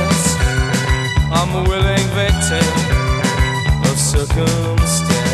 yes, I'm a willing victim of circumstance.